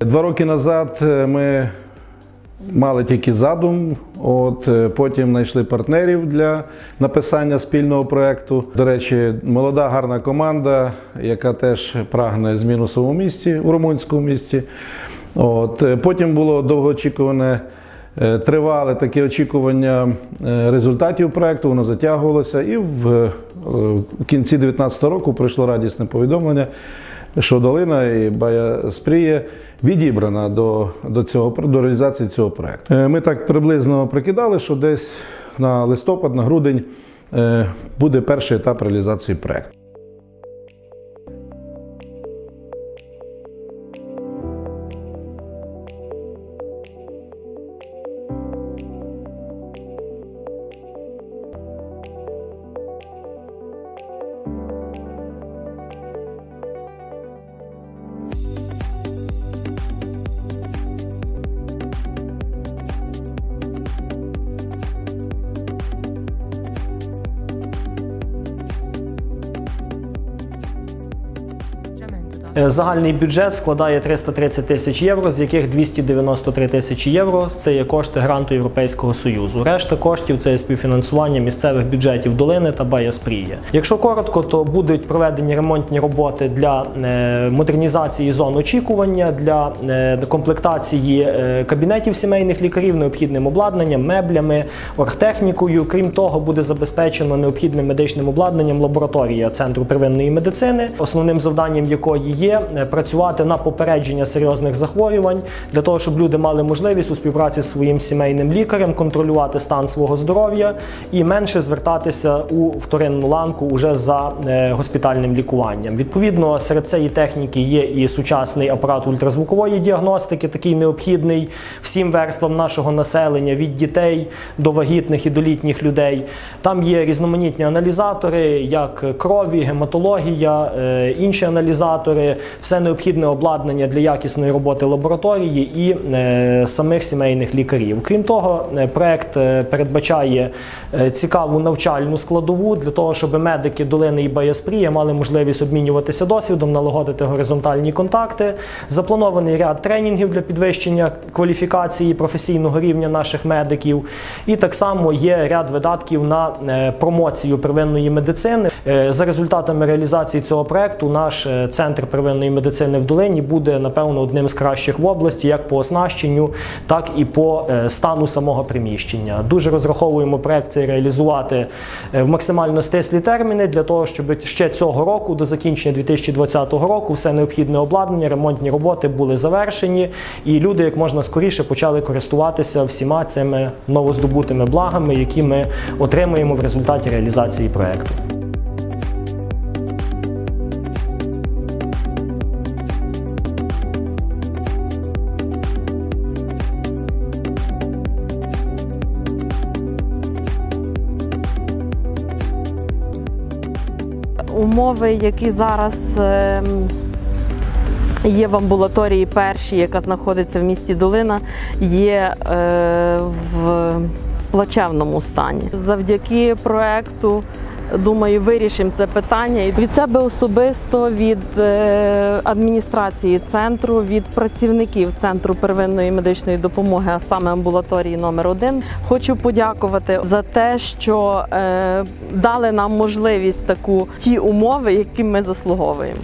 Два роки назад е, ми мали тільки задум, от е, потім знайшли партнерів для написання спільного проєкту. До речі, молода гарна команда, яка теж прагне змін у своєму місті, у румунському місті. От, е, потім було довгоочікуване. е, Тривали таке очікування результатів проєкту, воно затягувалося, і в, в кінці 2019 року прийшло радісне повідомлення, що долина і Бая Спріє відібрана до, до, цього, до реалізації цього проєкту. Е, Ми так приблизно прикидали, що десь на листопад, на грудень е, буде перший етап реалізації проєкту. Загальний бюджет складає 330 тисяч євро, з яких 293 тисячі євро це є кошти гранту Європейського Союзу. Решта коштів це є співфінансування місцевих бюджетів долини та Баяспрія. Якщо коротко, то будуть проведені ремонтні роботи для е, модернізації зон очікування, для е, комплектації е, кабінетів сімейних лікарів, необхідним обладнанням, меблями, оргтехнікою. Крім того, буде забезпечено необхідним медичним обладнанням лабораторія центру первинної медицини, основним завданням якої є е, працювати на попередження серйозних захворювань для того, щоб люди мали можливість у співпраці з своїм сімейним лікарем контролювати стан свого здоров'я і менше звертатися у вторинну ланку уже за е, госпітальним лікуванням. Відповідно, серед цієї техніки є і сучасний апарат ультразвукової діагностики, такий необхідний всім верствам нашого населення від дітей до вагітних і до літніх людей. Там є різноманітні аналізатори, як крові, гематологія, е, інші аналізатори, все необхідне обладнання для якісної роботи лабораторії і е, самих сімейних лікарів. Крім того, е, проект е, передбачає цікаву навчальну складову для того, щоб медики долини і Баяспрія мали можливість обмінюватися досвідом, налагодити горизонтальні контакти. Запланований ряд тренінгів для підвищення кваліфікації професійного рівня наших медиків. І так само є ряд видатків на промоцію первинної медицини. За результатами реалізації цього проекту наш центр первинної медицини в долині буде напевно одним з кращих в області, як по оснащенню, так і по е, стану самого приміщення. Дуже розраховуємо проект цей реалізувати е, в максимально стислі терміни для того, щоб ще цього року, до закінчення 2020 року, все необхідне обладнання, ремонтні роботи були завершені, і люди як можна скоріше почали користуватися всіма цими новоздобутими благами, які ми отримуємо в результаті реалізації проекту. Умови, які зараз ем, є в амбулаторії першій, яка знаходиться в місті Долина, є е, в плачевному стані. Завдяки проекту. Думаю, вирішимо це питання І від себе особисто, від е, адміністрації центру, від працівників центру первинної медичної допомоги, а саме амбулаторії номер 1 Хочу подякувати за те, що е, дали нам можливість таку ті умови, які ми заслуговуємо.